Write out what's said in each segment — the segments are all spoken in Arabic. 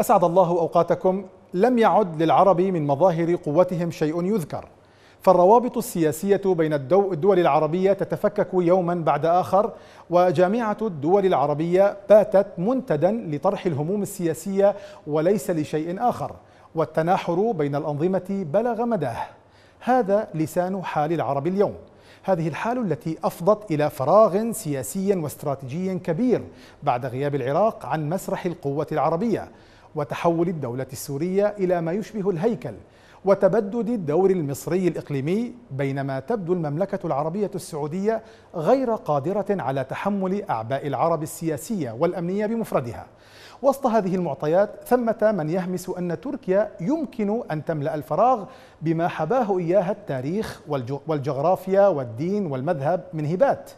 أسعد الله أوقاتكم لم يعد للعرب من مظاهر قوتهم شيء يذكر. فالروابط السياسية بين الدول العربية تتفكك يوما بعد آخر وجامعة الدول العربية باتت منتدا لطرح الهموم السياسية وليس لشيء آخر. والتناحر بين الأنظمة بلغ مداه. هذا لسان حال العرب اليوم. هذه الحال التي أفضت إلى فراغ سياسي واستراتيجي كبير بعد غياب العراق عن مسرح القوة العربية. وتحول الدولة السورية إلى ما يشبه الهيكل وتبدد الدور المصري الإقليمي بينما تبدو المملكة العربية السعودية غير قادرة على تحمل أعباء العرب السياسية والأمنية بمفردها. وسط هذه المعطيات ثمة من يهمس أن تركيا يمكن أن تملأ الفراغ بما حباه إياها التاريخ والجغرافيا والدين والمذهب من هبات.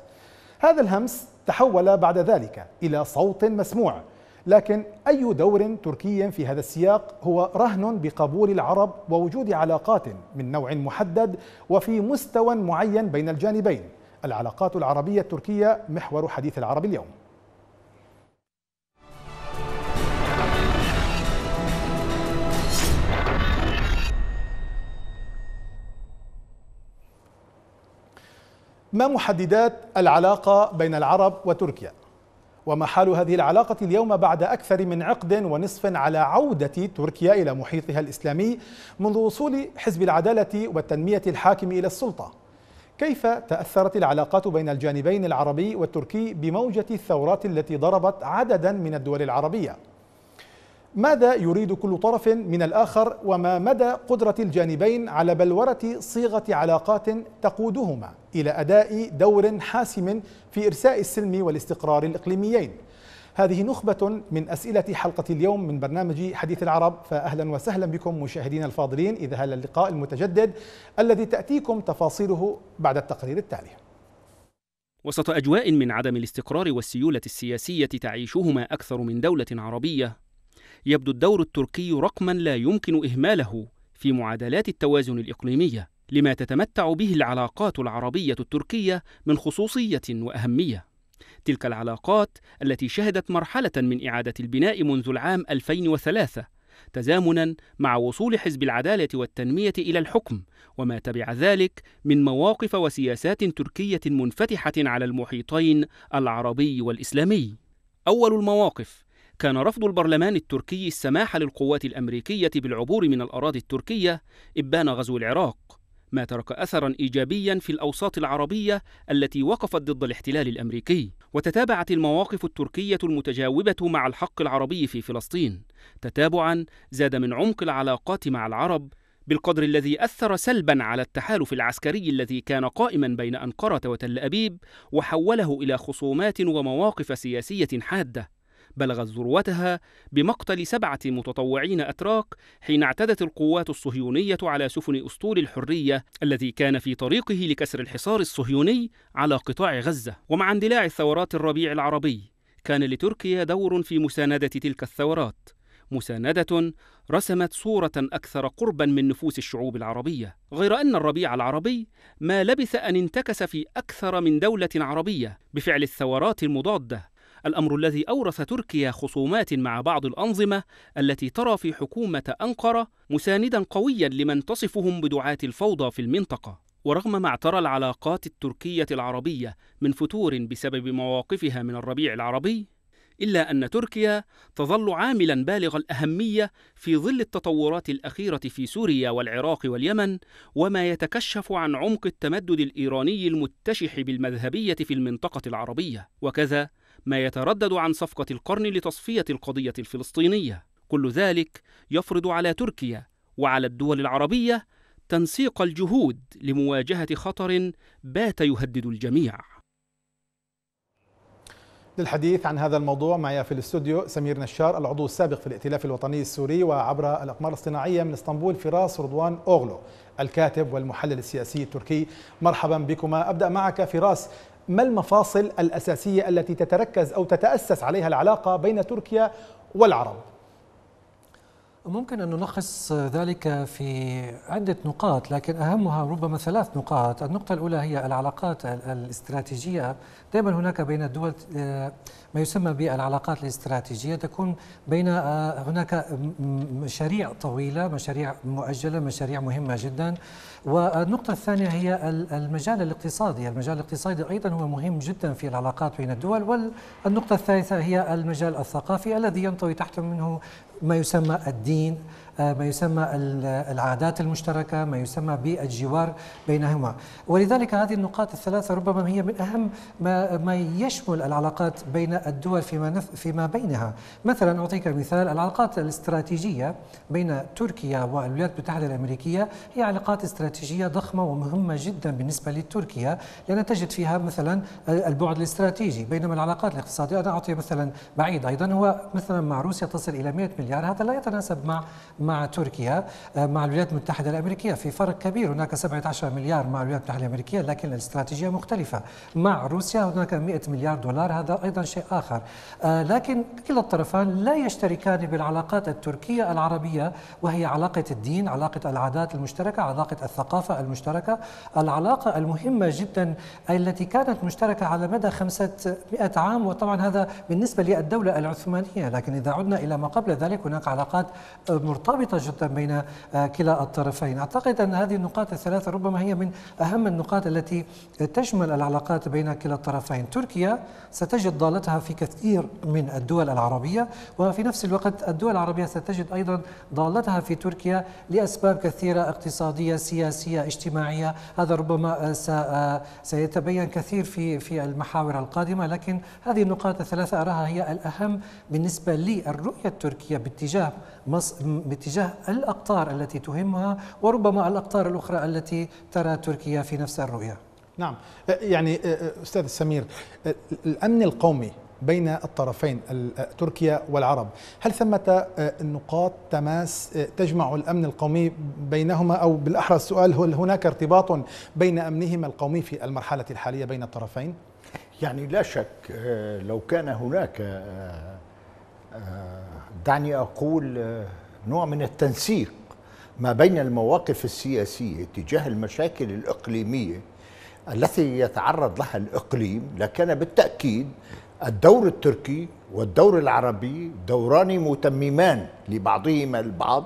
هذا الهمس تحول بعد ذلك إلى صوت مسموع لكن أي دور تركي في هذا السياق هو رهن بقبول العرب ووجود علاقات من نوع محدد وفي مستوى معين بين الجانبين العلاقات العربية التركية محور حديث العرب اليوم ما محددات العلاقة بين العرب وتركيا؟ وما حال هذه العلاقة اليوم بعد أكثر من عقد ونصف على عودة تركيا إلى محيطها الإسلامي منذ وصول حزب العدالة والتنمية الحاكم إلى السلطة؟ كيف تأثرت العلاقات بين الجانبين العربي والتركي بموجة الثورات التي ضربت عددا من الدول العربية؟ ماذا يريد كل طرف من الآخر وما مدى قدرة الجانبين على بلورة صيغة علاقات تقودهما إلى أداء دور حاسم في إرساء السلم والاستقرار الإقليميين. هذه نخبة من أسئلة حلقة اليوم من برنامج حديث العرب. فأهلا وسهلا بكم مشاهدينا الفاضلين إذا هل اللقاء المتجدد الذي تأتيكم تفاصيله بعد التقرير التالي. وسط أجواء من عدم الاستقرار والسيولة السياسية تعيشهما أكثر من دولة عربية يبدو الدور التركي رقما لا يمكن إهماله في معادلات التوازن الإقليمية. لما تتمتع به العلاقات العربية التركية من خصوصية وأهمية. تلك العلاقات التي شهدت مرحلة من إعادة البناء منذ العام 2003 تزامنا مع وصول حزب العدالة والتنمية إلى الحكم وما تبع ذلك من مواقف وسياسات تركية منفتحة على المحيطين العربي والإسلامي. أول المواقف كان رفض البرلمان التركي السماح للقوات الأمريكية بالعبور من الأراضي التركية إبان غزو العراق. ما ترك اثرا ايجابيا في الأوساط العربية التي وقفت ضد الاحتلال الأمريكي. وتتابعت المواقف التركية المتجاوبة مع الحق العربي في فلسطين. تتابعا زاد من عمق العلاقات مع العرب بالقدر الذي أثر سلبا على التحالف العسكري الذي كان قائما بين أنقرة وتل أبيب وحوله إلى خصومات ومواقف سياسية حادة. بلغت ذروتها بمقتل سبعة متطوعين أتراك حين اعتدت القوات الصهيونية على سفن أسطول الحرية الذي كان في طريقه لكسر الحصار الصهيوني على قطاع غزة. ومع اندلاع الثورات الربيع العربي كان لتركيا دور في مساندة تلك الثورات. مساندة رسمت صورة أكثر قربا من نفوس الشعوب العربية، غير أن الربيع العربي ما لبث أن انتكس في أكثر من دولة عربية بفعل الثورات المضادة. الأمر الذي أورث تركيا خصومات مع بعض الأنظمة التي ترى في حكومة أنقرة مساندا قويا لمن تصفهم بدعاة الفوضى في المنطقة. ورغم ما اعترى العلاقات التركية العربية من فتور بسبب مواقفها من الربيع العربي إلا أن تركيا تظل عاملا بالغ الأهمية في ظل التطورات الأخيرة في سوريا والعراق واليمن وما يتكشف عن عمق التمدد الإيراني المتشح بالمذهبية في المنطقة العربية. وكذا ما يتردد عن صفقة القرن لتصفية القضية الفلسطينية. كل ذلك يفرض على تركيا وعلى الدول العربية تنسيق الجهود لمواجهة خطر بات يهدد الجميع. للحديث عن هذا الموضوع معي في الاستوديو سمير نشار العضو السابق في الائتلاف الوطني السوري وعبر الأقمار الاصطناعية من إسطنبول فراس رضوان أوغلو الكاتب والمحلل السياسي التركي. مرحبا بكما. أبدأ معك فراس ما المفاصل الأساسية التي تتركز أو تتأسس عليها العلاقة بين تركيا والعرب؟ ممكن أن نلخص ذلك في عدة نقاط لكن أهمها ربما ثلاث نقاط. النقطة الأولى هي العلاقات الاستراتيجية. دائما هناك بين الدول آه، ما يسمى بالعلاقات الاستراتيجية. تكون بين آه، هناك مشاريع طويلة مشاريع مؤجلة مشاريع مهمة جدا. والنقطة الثانية هي المجال الاقتصادي. المجال الاقتصادي أيضا هو مهم جدا في العلاقات بين الدول. والنقطة الثالثة هي المجال الثقافي الذي ينطوي تحت منه ما يسمى الدين ما يسمى العادات المشتركة ما يسمى بالجوار بينهما. ولذلك هذه النقاط الثلاثة ربما هي من أهم ما, ما يشمل العلاقات بين الدول فيما, نف فيما بينها. مثلا أعطيك مثال العلاقات الاستراتيجية بين تركيا والولايات المتحدة الأمريكية هي علاقات استراتيجية ضخمة ومهمة جدا بالنسبة لتركيا لأن تجد فيها مثلا البعد الاستراتيجي. بينما العلاقات الاقتصادية أنا أعطي مثلا بعيد أيضا هو مثلا مع روسيا تصل إلى 100 مليار هذا لا يتناسب مع مع تركيا آه، مع الولايات المتحدة الأمريكية في فرق كبير. هناك 17 مليار مع الولايات المتحدة الأمريكية لكن الاستراتيجية مختلفة. مع روسيا هناك 100 مليار دولار هذا أيضا شيء آخر. آه، لكن كلا الطرفان لا يشتركان بالعلاقات التركية العربية وهي علاقة الدين علاقة العادات المشتركة علاقة الثقافة المشتركة. العلاقة المهمة جدا التي كانت مشتركة على مدى 500 عام وطبعا هذا بالنسبة للدولة العثمانية. لكن إذا عدنا إلى ما قبل ذلك هناك علاقات مرتبطة جدا بين آه، كلا الطرفين. أعتقد أن هذه النقاط الثلاثة ربما هي من أهم النقاط التي تشمل العلاقات بين كلا الطرفين. تركيا ستجد ضالتها في كثير من الدول العربية وفي نفس الوقت الدول العربية ستجد أيضا ضالتها في تركيا لأسباب كثيرة اقتصادية سياسية اجتماعية. هذا ربما آه، آه، سيتبين كثير في في المحاور القادمة. لكن هذه النقاط الثلاثة أراها هي الأهم بالنسبة للرؤية التركية باتجاه باتجاه الأقطار التي تهمها وربما الأقطار الأخرى التي ترى تركيا في نفس الرؤية. نعم. يعني أستاذ السمير الأمن القومي بين الطرفين تركيا والعرب هل ثمة نقاط تماس تجمع الأمن القومي بينهما؟ أو بالأحرى السؤال هل هناك ارتباط بين أمنهما القومي في المرحلة الحالية بين الطرفين؟ يعني لا شك لو كان هناك دعني أقول نوع من التنسيق ما بين المواقف السياسية تجاه المشاكل الإقليمية التي يتعرض لها الإقليم لكان بالتأكيد الدور التركي والدور العربي دوران متممان لبعضهما البعض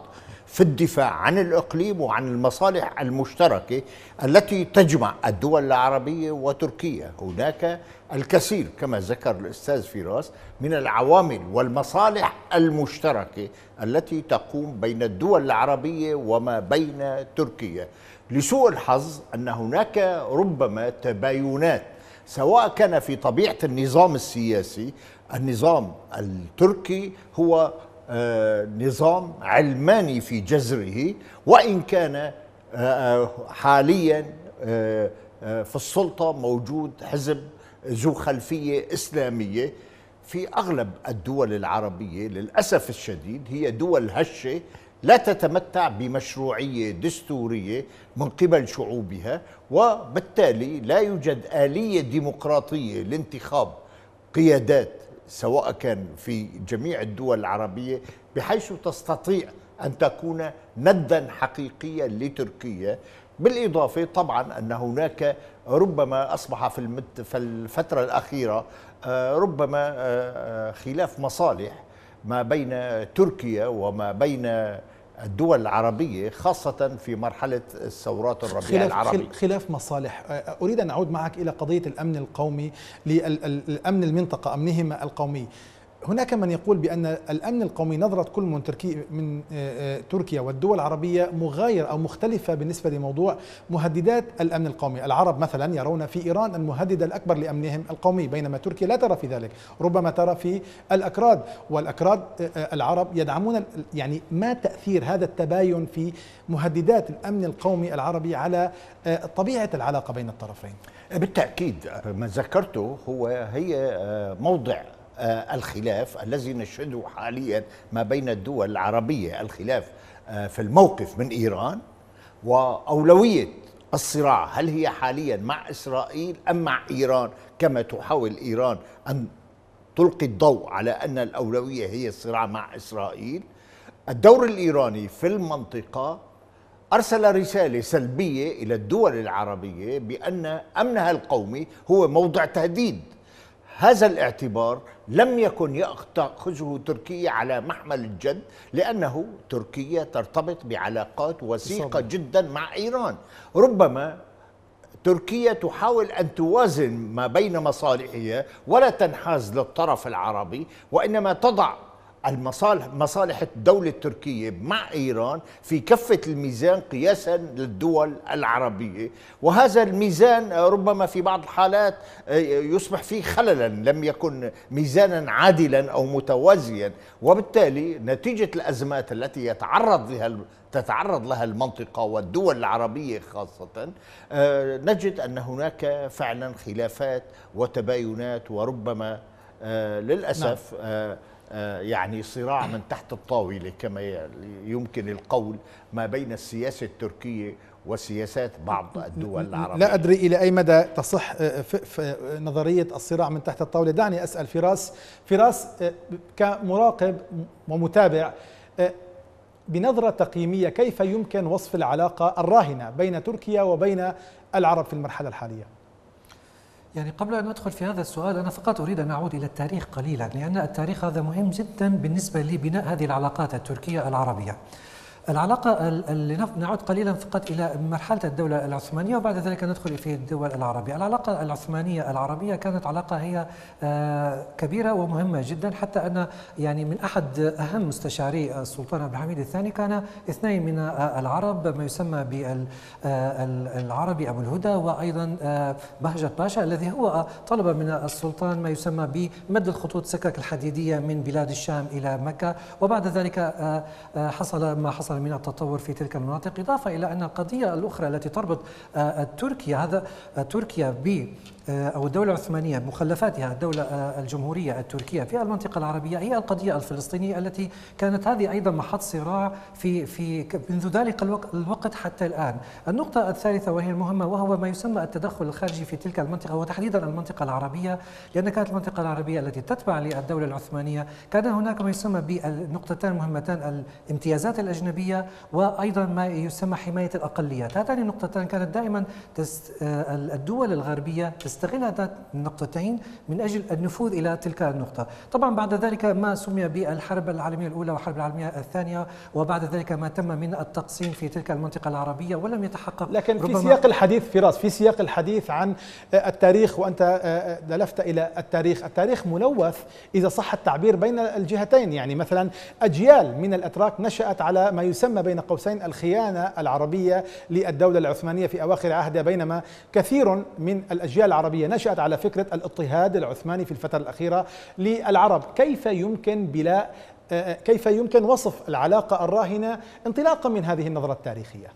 في الدفاع عن الإقليم وعن المصالح المشتركة التي تجمع الدول العربية وتركيا، هناك الكثير كما ذكر الأستاذ فراس من العوامل والمصالح المشتركة التي تقوم بين الدول العربية وما بين تركيا. لسوء الحظ أن هناك ربما تباينات سواء كان في طبيعة النظام السياسي النظام التركي هو نظام علماني في جذره وإن كان آه، آه، حاليا في السلطة موجود حزب ذو خلفية إسلامية في أغلب الدول العربية للأسف الشديد هي دول هشة لا تتمتع بمشروعية دستورية من قبل شعوبها وبالتالي لا يوجد آلية ديمقراطية لانتخاب قيادات سواء كان في جميع الدول العربية بحيث تستطيع أن تكون ندا حقيقيا لتركيا. بالإضافة طبعا أن هناك ربما أصبح في الفترة الأخيرة آه، ربما آه، آه، خلاف مصالح ما بين تركيا وما بين الدول العربية خاصة في مرحلة الثورات الربيع خلاف العربي. خلاف مصالح. أريد أن أعود معك إلى قضية الأمن القومي للأمن المنطقة أمنهما القومي. هناك من يقول بأن الأمن القومي نظرة كل من تركي من آه، آه، تركيا والدول العربية مغاير أو مختلفة بالنسبة لموضوع مهددات الأمن القومي. العرب مثلا يرون في إيران المهدد الأكبر لأمنهم القومي بينما تركيا لا ترى في ذلك ربما ترى في الأكراد. والأكراد آه، العرب يدعمون يعني ما تأثير هذا التباين في مهددات الأمن القومي العربي على طبيعة العلاقة بين الطرفين؟ بالتأكيد ما ذكرته هو هي موضع الخلاف الذي نشهده حاليا ما بين الدول العربية الخلاف آه، في الموقف من إيران وأولوية الصراع هل هي حاليا مع إسرائيل أم مع إيران؟ كما تحاول إيران أن تلقي الضوء على أن الأولوية هي الصراع مع إسرائيل. الدور الإيراني في المنطقة أرسل رسالة سلبية إلى الدول العربية بأن أمنها القومي هو موضع تهديد. هذا الاعتبار لم يكن يأخذه تركيا على محمل الجد لأنه تركيا ترتبط بعلاقات وثيقة جدا مع إيران. ربما تركيا تحاول أن توازن ما بين مصالحها ولا تنحاز للطرف العربي وإنما تضع المصالح مصالح الدولة التركية مع إيران في كفة الميزان قياسا للدول العربية وهذا الميزان ربما في بعض الحالات يصبح فيه خللا لم يكن ميزانا عادلا أو متوازيا وبالتالي نتيجة الأزمات التي يتعرض لها تتعرض لها المنطقة والدول العربية خاصة آه، نجد أن هناك فعلا خلافات وتباينات وربما آه، للأسف نعم. يعني صراع من تحت الطاولة كما يمكن القول ما بين السياسة التركية وسياسات بعض الدول العربية. لا أدري إلى أي مدى تصح في نظرية الصراع من تحت الطاولة. دعني أسأل فراس. فراس كمراقب ومتابع بنظرة تقييمية كيف يمكن وصف العلاقة الراهنة بين تركيا وبين العرب في المرحلة الحالية؟ يعني قبل أن أدخل في هذا السؤال أنا فقط أريد أن أعود إلى التاريخ قليلا لأن التاريخ هذا مهم جدا بالنسبة لبناء هذه العلاقات التركية العربية. العلاقة اللي نعود قليلا فقط إلى مرحلة الدولة العثمانية وبعد ذلك ندخل في الدول العربية. العلاقة العثمانية العربية كانت علاقة هي آه، كبيرة ومهمة جدا حتى أن يعني من أحد أهم مستشاري السلطان عبد الحميد الثاني كان اثنين من العرب ما يسمى بالعربي أبو الهدى وأيضا آه، بهجة باشا الذي هو طلب من السلطان ما يسمى بمد الخطوط سكك الحديدية من بلاد الشام إلى مكة. وبعد ذلك آه، حصل ما حصل حصل من التطور في تلك المناطق إضافة إلى أن القضية الأخرى التي تربط آه، تركيا هذا تركيا ب آه، أو الدولة العثمانية مخلفاتها الدولة آه، الجمهورية التركية في المنطقة العربية هي القضية الفلسطينية التي كانت هذه أيضا محط صراع في في منذ ذلك الوقت حتى الآن. النقطة الثالثة وهي المهمة وهو ما يسمى التدخل الخارجي في تلك المنطقة وتحديدا المنطقة العربية لأن كانت المنطقة العربية التي تتبع للدولة العثمانية كان هناك ما يسمى بالنقطتان المهمتان الامتيازات الأجنبية وأيضا ما يسمى حماية الأقليات. هاتان النقطتان كانت دائما آه، الدول الغربية تستغل هذه النقطتين من أجل النفوذ إلى تلك النقطة. طبعا بعد ذلك ما سمي بالحرب العالمية الأولى والحرب العالمية الثانية وبعد ذلك ما تم من التقسيم في تلك المنطقة العربية ولم يتحقق لكن في سياق الحديث فراس في سياق الحديث عن التاريخ وأنت دلفت إلى التاريخ. التاريخ ملوث إذا صح التعبير بين الجهتين. يعني مثلا أجيال من الأتراك نشأت على ما يسمى بين قوسين الخيانة العربية للدولة العثمانية في أواخر عهدها بينما كثير من الأجيال العربية نشأت على فكرة الاضطهاد العثماني في الفترة الأخيرة للعرب. كيف يمكن بلا آه، كيف يمكن وصف العلاقة الراهنة انطلاقا من هذه النظرة التاريخية؟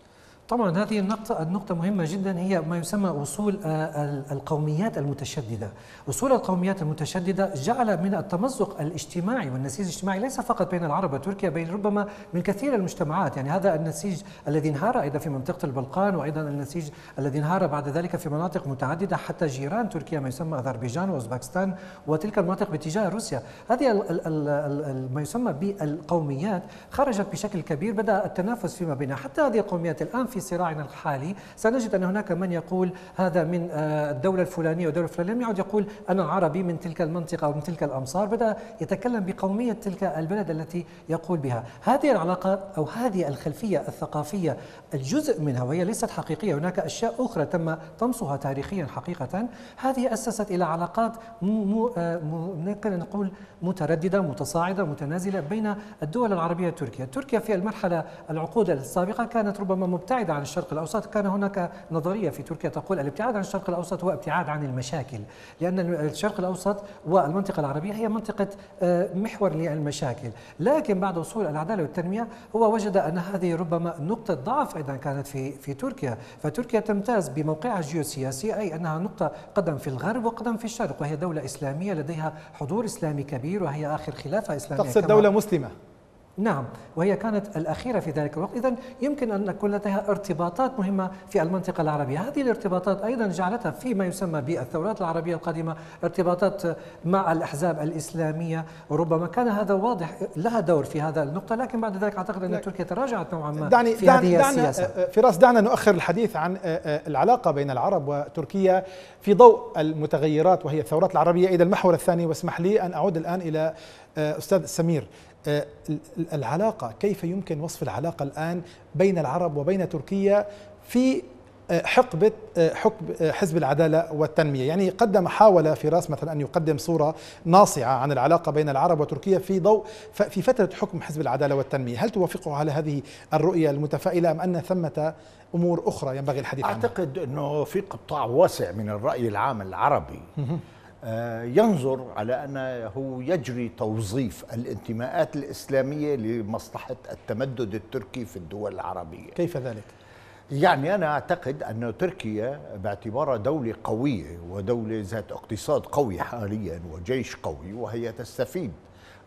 طبعا هذه النقطة النقطة مهمة جدا هي ما يسمى وصول آه، القوميات المتشددة، وصول القوميات المتشددة جعل من التمزق الاجتماعي والنسيج الاجتماعي ليس فقط بين العرب وتركيا بين ربما من كثير المجتمعات، يعني هذا النسيج الذي انهار أيضا في منطقة البلقان وأيضا النسيج الذي انهار بعد ذلك في مناطق متعددة حتى جيران تركيا ما يسمى أذربيجان وأوزبكستان وتلك المناطق باتجاه روسيا، هذه ما يسمى بالقوميات خرجت بشكل كبير بدأ التنافس فيما بينها، حتى هذه القوميات الآن في صراعنا الحالي. سنجد أن هناك من يقول هذا من آه، الدولة الفلانية والدولة الفلانية. لم يعد يقول أنا عربي من تلك المنطقة أو من تلك الأمصار. بدأ يتكلم بقومية تلك البلد التي يقول بها. هذه العلاقة أو هذه الخلفية الثقافية الجزء منها وهي ليست حقيقية. هناك أشياء أخرى تم طمسها تاريخيا حقيقة. هذه أسست إلى علاقات مو آه، ممكن نقول مترددة متصاعدة متنازلة بين الدول العربية وتركيا تركيا في المرحلة العقود السابقة كانت ربما مبتعدة عن الشرق الأوسط. كان هناك نظرية في تركيا تقول الابتعاد عن الشرق الأوسط هو ابتعاد عن المشاكل لأن الشرق الأوسط والمنطقة العربية هي منطقة آه، محور للمشاكل. لكن بعد وصول العدالة والتنمية هو وجد أن هذه ربما نقطة ضعف أيضا كانت في في تركيا. فتركيا تمتاز بموقعها الجيوسياسي أي أنها نقطة قدم في الغرب وقدم في الشرق وهي دولة إسلامية لديها حضور إسلامي كبير وهي آخر خلافة إسلامية تقصد دولة مسلمة. نعم وهي كانت الأخيرة في ذلك الوقت. إذا يمكن أن يكون لديها ارتباطات مهمة في المنطقة العربية. هذه الارتباطات أيضا جعلتها فيما يسمى بالثورات العربية القادمة ارتباطات مع الأحزاب الإسلامية. وربما كان هذا واضح لها دور في هذا النقطة لكن بعد ذلك أعتقد أن تركيا تراجعت نوعا ما دعني في دعني هذه دعنا السياسة. آه، فراس دعنا نؤخر الحديث عن آه، آه، العلاقة بين العرب وتركيا في ضوء المتغيرات وهي الثورات العربية. إلى المحور الثاني واسمح لي أن أعود الآن إلى أستاذ سمير. آه، العلاقة كيف يمكن وصف العلاقة الآن بين العرب وبين تركيا في حقبة حقب حزب العدالة والتنمية؟ يعني قدم حاول فراس مثلا أن يقدم صورة ناصعة عن العلاقة بين العرب وتركيا في ضوء في فترة حكم حزب العدالة والتنمية. هل توافقه على هذه الرؤية المتفائلة أم أن ثمة أمور أخرى ينبغي الحديث عنها؟ أعتقد أنه في قطاع واسع من الرأي العام العربي. ينظر على أنه يجري توظيف الانتماءات الإسلامية لمصلحة التمدد التركي في الدول العربية كيف ذلك؟ يعني أنا أعتقد أن تركيا باعتبارها دولة قوية ودولة ذات اقتصاد قوي حاليا وجيش قوي وهي تستفيد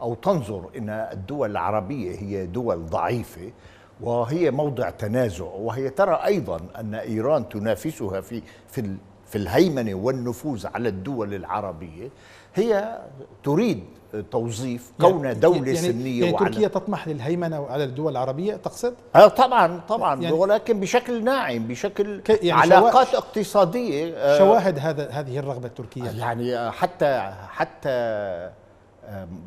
أو تنظر أن الدول العربية هي دول ضعيفة وهي موضع تنازع وهي ترى أيضا أن إيران تنافسها في في في الهيمنة والنفوذ على الدول العربية هي تريد توظيف يعني كونها دولة يعني سنية يعني تركيا تطمح للهيمنة على الدول العربية تقصد؟ آه طبعا طبعا يعني ولكن بشكل ناعم بشكل يعني علاقات شوا... اقتصادية آه شواهد هذا هذه الرغبة التركية يعني حتى حتى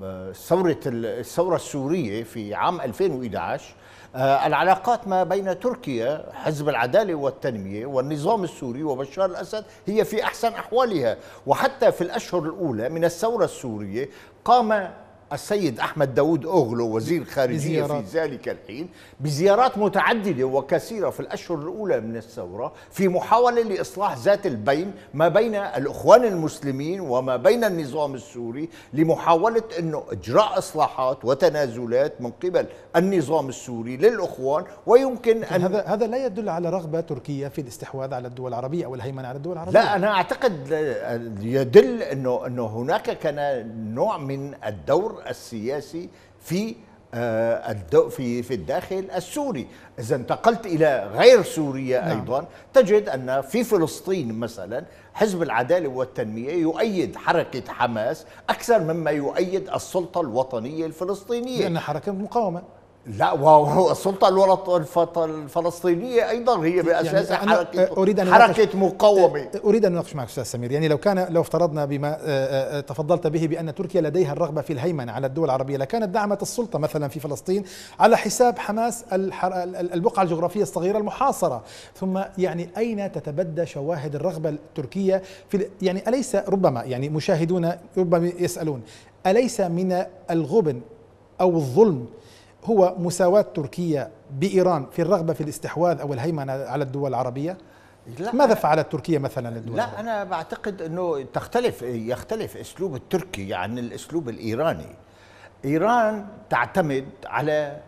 آه، ثورة الثورة السورية في عام 2011 آه، العلاقات ما بين تركيا حزب العدالة والتنمية والنظام السوري وبشار الأسد هي في أحسن أحوالها. وحتى في الأشهر الأولى من الثورة السورية قام السيد أحمد داود أوغلو وزير خارجية في ذلك الحين بزيارات متعددة وكثيرة في الأشهر الأولى من الثورة في محاولة لإصلاح ذات البين ما بين الإخوان المسلمين وما بين النظام السوري لمحاولة أنه إجراء إصلاحات وتنازلات من قبل النظام السوري للإخوان ويمكن أن هذا هذا لا يدل على رغبة تركيا في الاستحواذ على الدول العربيي أو الهيمنة على الدول العربية. لا أنا أعتقد يدل أنه أنه هناك كان نوع من الدور السياسي في آه، في في الداخل السوري. إذا انتقلت إلى غير سوريا نعم. أيضا تجد أن في فلسطين مثلا حزب العدالة والتنمية يؤيد حركة حماس أكثر مما يؤيد السلطة الوطنية الفلسطينية. لأن حركة مقاومة. لا وهو السلطة الفلسطينية أيضا هي بأساسها يعني حركة, أريد أن حركة مقاومة. أريد أن أناقش معك أستاذ سمير. يعني لو كان لو افترضنا بما تفضلت به بأن تركيا لديها الرغبة في الهيمنة على الدول العربية لكانت دعمت السلطة مثلا في فلسطين على حساب حماس البقعة الجغرافية الصغيرة المحاصرة. ثم يعني أين تتبدى شواهد الرغبة التركية في يعني أليس ربما يعني مشاهدون ربما يسألون أليس من الغبن أو الظلم هو مساواة تركيا بإيران في الرغبة في الاستحواذ أو الهيمنة على الدول العربية؟ لا ماذا فعلت تركيا مثلا للدول لا العربية؟ أنا بعتقد أنه تختلف يختلف أسلوب التركي عن الأسلوب الإيراني. إيران تعتمد على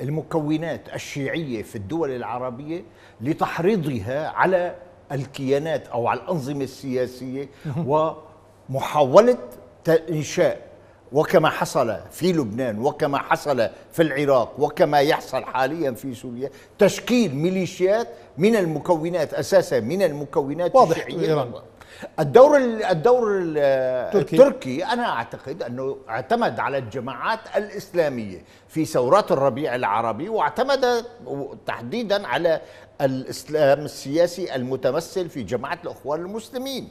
المكونات الشيعية في الدول العربية لتحريضها على الكيانات أو على الأنظمة السياسية ومحاولة إنشاء وكما حصل في لبنان وكما حصل في العراق وكما يحصل حاليا في سوريا تشكيل ميليشيات من المكونات أساسا من المكونات واضح الشيعية. الدور الدور التركي. التركي أنا أعتقد أنه اعتمد على الجماعات الإسلامية في ثورات الربيع العربي واعتمد تحديدا على الإسلام السياسي المتمثل في جماعة الإخوان المسلمين.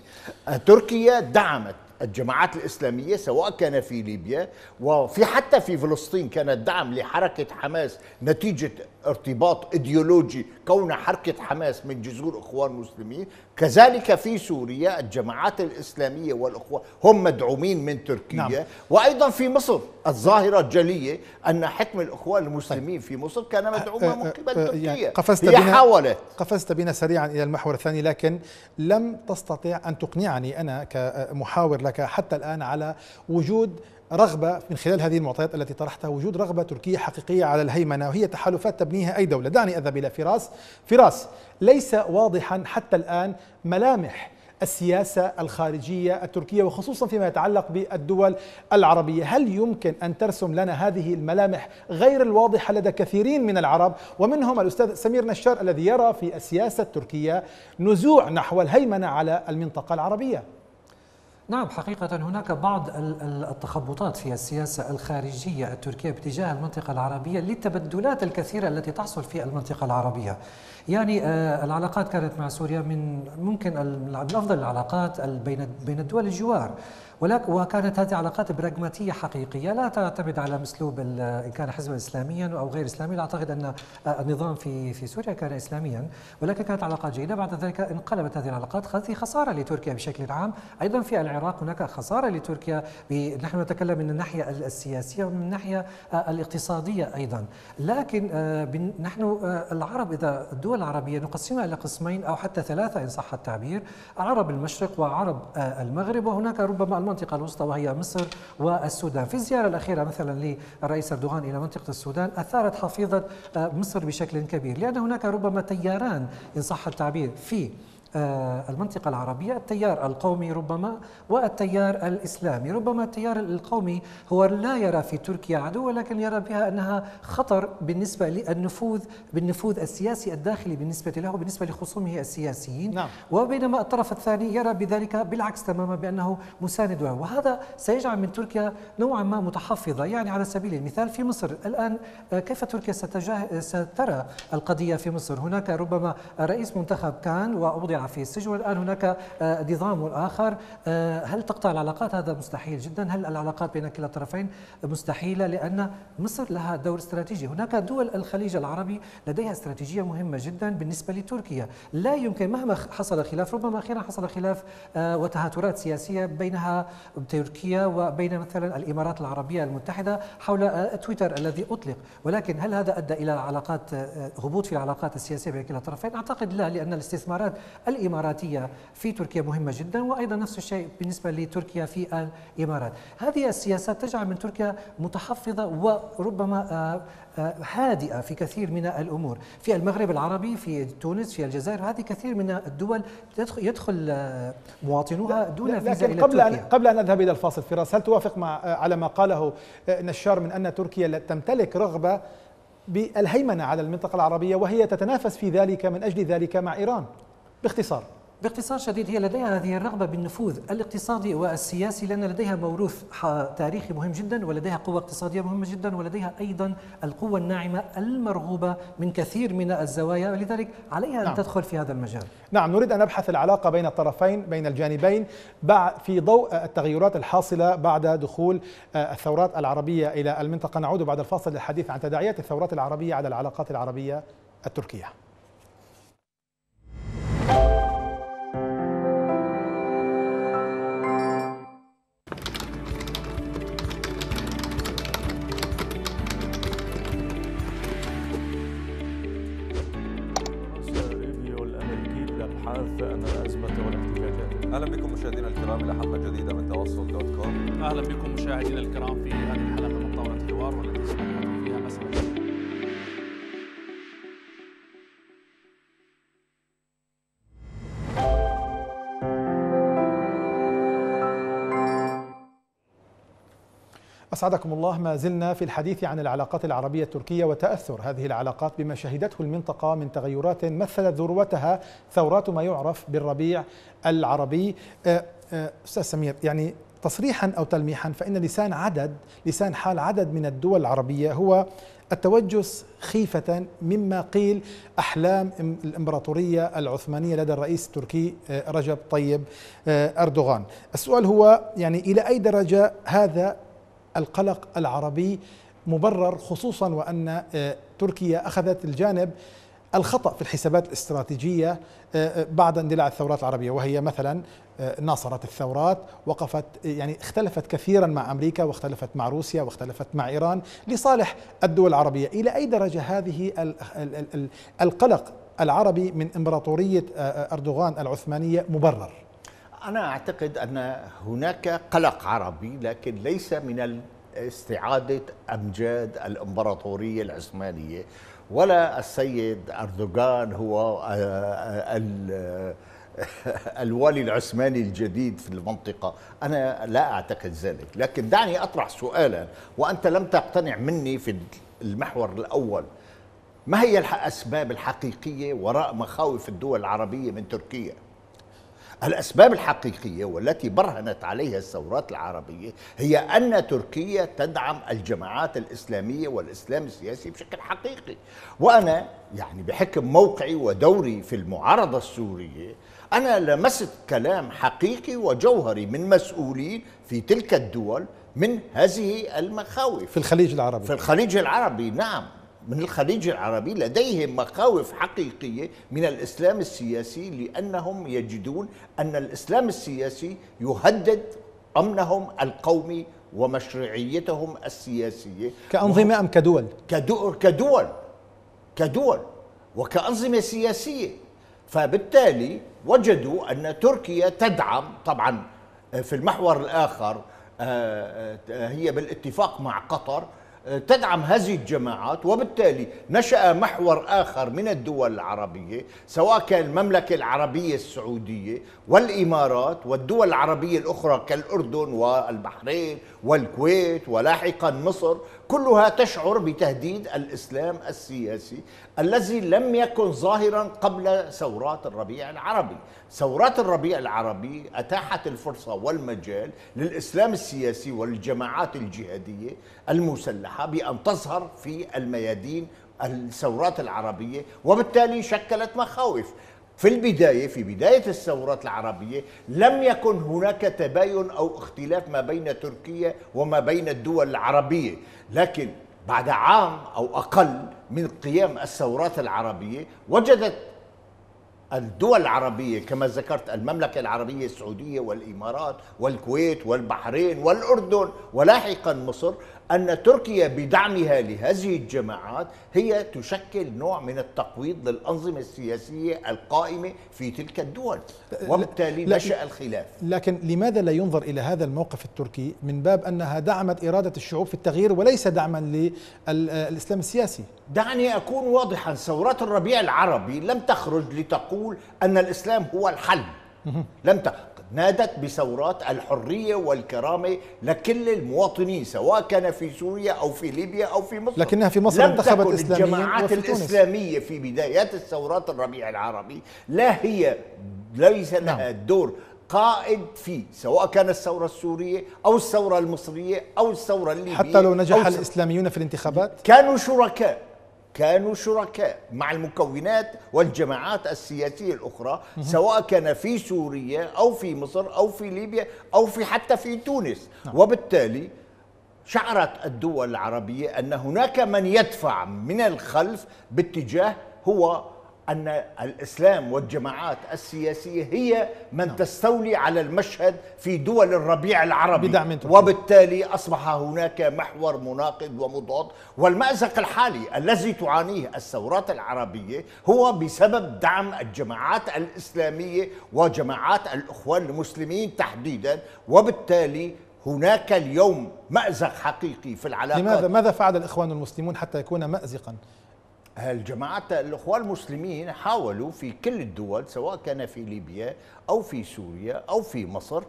تركيا دعمت الجماعات الإسلامية سواء كان في ليبيا وفي حتى في فلسطين كان الدعم لحركة حماس نتيجة ارتباط إيديولوجي كون حركة حماس من جذور إخوان مسلمين. كذلك في سوريا الجماعات الإسلامية والاخوان هم مدعومين من تركيا نعم. وأيضا في مصر الظاهرة الجلية أن حكم الإخوان المسلمين طيب. في مصر كان مدعوما من قبل تركيا يعني قفزت هي بنا حاولت قفزت بنا سريعا إلى المحور الثاني لكن لم تستطع أن تقنعني أنا كمحاور لك حتى الآن على وجود رغبة من خلال هذه المعطيات التي طرحتها وجود رغبة تركية حقيقية على الهيمنة وهي تحالفات تبنيها أي دولة. دعني أذهب إلى فراس. فراس ليس واضحا حتى الآن ملامح السياسة الخارجية التركية وخصوصا فيما يتعلق بالدول العربية. هل يمكن أن ترسم لنا هذه الملامح غير الواضحة لدى كثيرين من العرب؟ ومنهم الأستاذ سمير نشار الذي يرى في السياسة التركية نزوع نحو الهيمنة على المنطقة العربية. نعم حقيقة هناك بعض التخبطات في السياسة الخارجية التركية باتجاه المنطقة العربية للتبدلات الكثيرة التي تحصل في المنطقة العربية. يعني آه، العلاقات كانت مع سوريا من ممكن من أفضل العلاقات بين بين الدول الجوار. وكانت هذه علاقات براغماتية حقيقية لا تعتمد على مسلوب إن كان حزبا اسلاميا أو غير إسلامي. أعتقد ان النظام في في سوريا كان اسلاميا ولكن كانت علاقات جيدة. بعد ذلك انقلبت هذه العلاقات. هذه خسارة لتركيا بشكل عام. أيضا في العراق هناك خسارة لتركيا نحن نتكلم من الناحية السياسية ومن الناحية الاقتصادية أيضا. لكن آه، نحن آه، العرب إذا الدول العربية نقسمها إلى قسمين أو حتى ثلاثة إن صح التعبير عرب المشرق وعرب آه، المغرب وهناك ربما المنطقة الوسطى وهي مصر والسودان. في الزيارة الأخيرة مثلا للرئيس أردوغان إلى منطقة السودان أثارت حفيظة آه، مصر بشكل كبير لأن هناك ربما تياران إن صح التعبير في المنطقة العربية التيار القومي ربما والتيار الإسلامي. ربما التيار القومي هو لا يرى في تركيا عدو ولكن يرى بها أنها خطر بالنسبة للنفوذ بالنفوذ السياسي الداخلي بالنسبة له وبالنسبة لخصومه السياسيين. نعم. وبينما الطرف الثاني يرى بذلك بالعكس تماما بأنه مساند له وهذا سيجعل من تركيا نوعا ما متحفظة. يعني على سبيل المثال في مصر الآن آه، كيف تركيا سترى القضية في مصر؟ هناك ربما رئيس منتخب كان وأوضع في السجن. والآن هناك آه، نظام آخر. آه، هل تقطع العلاقات؟ هذا مستحيل جدا. هل العلاقات بين كلا الطرفين مستحيلة؟ لأن مصر لها دور استراتيجي. هناك دول الخليج العربي لديها استراتيجية مهمة جدا بالنسبة لتركيا. لا يمكن مهما حصل خلاف ربما أخيرا حصل خلاف آه، وتهاترات سياسية بينها تركيا وبين مثلا الإمارات العربية المتحدة حول تويتر الذي أطلق. ولكن هل هذا أدى إلى علاقات هبوط في العلاقات السياسية بين كلا الطرفين؟ أعتقد لا لأن الاستثمارات الإماراتية في تركيا مهمة جدا وأيضا نفس الشيء بالنسبة لتركيا في الإمارات. هذه السياسات تجعل من تركيا متحفظة وربما آه، آه، هادئة في كثير من الأمور. في المغرب العربي في تونس في الجزائر هذه كثير من الدول يدخل آه، مواطنوها دون فيزا إلى قبل تركيا. أن قبل أن أذهب إلى الفاصل فراس هل توافق مع على ما قاله نشار من أن تركيا تمتلك رغبة بالهيمنة على المنطقة العربية وهي تتنافس في ذلك من أجل ذلك مع إيران؟ باختصار. باختصار شديد هي لديها هذه الرغبة بالنفوذ الاقتصادي والسياسي لأن لديها موروث تاريخي مهم جدا ولديها قوة اقتصادية مهمة جدا ولديها أيضا القوة الناعمة المرغوبة من كثير من الزوايا ولذلك عليها نعم. أن تدخل في هذا المجال. نعم نريد أن نبحث العلاقة بين الطرفين بين الجانبين في ضوء التغيرات الحاصلة بعد دخول آه، الثورات العربية إلى المنطقة. نعود بعد الفاصل للحديث عن تداعيات الثورات العربية على العلاقات العربية التركية. أهلا بكم مشاهدينا الكرام إلى حلقة جديدة من توصل دوت كوم. أهلا بكم مشاهدينا الكرام في هذه الحلقة. أسعدكم الله ما زلنا في الحديث عن العلاقات العربية التركية وتأثر. هذه العلاقات بما شهدته المنطقة من تغيرات مثلت ذروتها ثورات ما يعرف بالربيع العربي. أه، أه، أستاذ سمير يعني تصريحا أو تلميحا فإن لسان عدد لسان حال عدد من الدول العربية هو التوجس خيفة مما قيل أحلام الإمبراطورية العثمانية لدى الرئيس التركي أه، رجب طيب أردوغان. السؤال هو يعني إلى أي درجة هذا القلق العربي مبرر خصوصا وأن آه، تركيا أخذت الجانب الخطأ في الحسابات الاستراتيجية آه، آه، بعد اندلاع الثورات العربية وهي مثلا ناصرت الثورات وقفت يعني اختلفت كثيرا مع أمريكا واختلفت مع روسيا واختلفت مع إيران لصالح الدول العربية، إلى أي درجة هذه القلق العربي من إمبراطورية أردوغان العثمانية مبرر؟ أنا أعتقد أن هناك قلق عربي لكن ليس من استعادة أمجاد الإمبراطورية العثمانية ولا السيد أردوغان هو آه، الوالي العثماني الجديد في المنطقة. أنا لا أعتقد ذلك. لكن دعني أطرح سؤالا وأنت لم تقتنع مني في المحور الأول. ما هي الأسباب الحقيقية وراء مخاوف الدول العربية من تركيا؟ الأسباب الحقيقية والتي برهنت عليها الثورات العربية هي أن تركيا تدعم الجماعات الإسلامية والإسلام السياسي بشكل حقيقي. وأنا يعني بحكم موقعي ودوري في المعارضة السورية أنا لمست كلام حقيقي وجوهري من مسؤولين في تلك الدول من هذه المخاوف. في الخليج العربي. في الخليج العربي نعم. من الخليج العربي لديهم مخاوف حقيقية من الإسلام السياسي لأنهم يجدون أن الإسلام السياسي يهدد أمنهم القومي ومشروعيتهم السياسية كأنظمة أم كدول؟ كدول كدول كدول وكأنظمة سياسية فبالتالي وجدوا أن تركيا تدعم طبعا في المحور الآخر آه، آه، هي بالاتفاق مع قطر تدعم هذه الجماعات وبالتالي نشأ محور آخر من الدول العربية سواء كان المملكة العربية السعودية والإمارات والدول العربية الأخرى كالأردن والبحرين والكويت ولاحقا مصر كلها تشعر بتهديد الإسلام السياسي الذي لم يكن ظاهرا قبل ثورات الربيع العربي. ثورات الربيع العربي أتاحت الفرصة والمجال للإسلام السياسي والجماعات الجهادية المسلحة بأن تظهر في الميادين الثورات العربية وبالتالي شكلت مخاوف. في البداية في بداية الثورات العربية لم يكن هناك تباين أو اختلاف ما بين تركيا وما بين الدول العربية. لكن بعد عام أو أقل من قيام الثورات العربية وجدت الدول العربية كما ذكرت المملكة العربية السعودية والإمارات والكويت والبحرين والأردن ولاحقا مصر أن تركيا بدعمها لهذه الجماعات هي تشكل نوع من التقويض للأنظمة السياسية القائمة في تلك الدول. وبالتالي نشأ الخلاف. لكن لماذا لا ينظر إلى هذا الموقف التركي من باب أنها دعمت إرادة الشعوب في التغيير وليس دعما للإسلام السياسي؟ دعني أكون واضحا ثورات الربيع العربي لم تخرج لتقول أن الإسلام هو الحل. لم ت... نادت بثورات الحرية والكرامة لكل المواطنين سواء كان في سوريا أو في ليبيا أو في مصر. لكنها في مصر لم انتخبت تكن إسلاميين الجماعات. الإسلامية في بدايات الثورات الربيع العربي لا هي ليس لها دور قائد في سواء كانت الثورة السورية أو الثورة المصرية أو الثورة الليبية حتى لو نجح الإسلاميون في الانتخابات؟ كانوا شركاء. كانوا شركاء مع المكونات والجماعات السياسية الأخرى سواء كان في سوريا أو في مصر أو في ليبيا أو في حتى في تونس. وبالتالي شعرت الدول العربية أن هناك من يدفع من الخلف باتجاه هو أن الإسلام والجماعات السياسية هي من تستولي على المشهد في دول الربيع العربي. بدعم. وبالتالي أصبح هناك محور مناقض ومضاد. والمأزق الحالي الذي تعانيه الثورات العربية هو بسبب دعم الجماعات الإسلامية وجماعات الإخوان المسلمين تحديدا. وبالتالي هناك اليوم مأزق حقيقي في العلاقات. لماذا ماذا فعل الإخوان المسلمون حتى يكون مأزقا؟ الجماعات الإخوان المسلمين حاولوا في كل الدول سواء كان في ليبيا أو في سوريا أو في مصر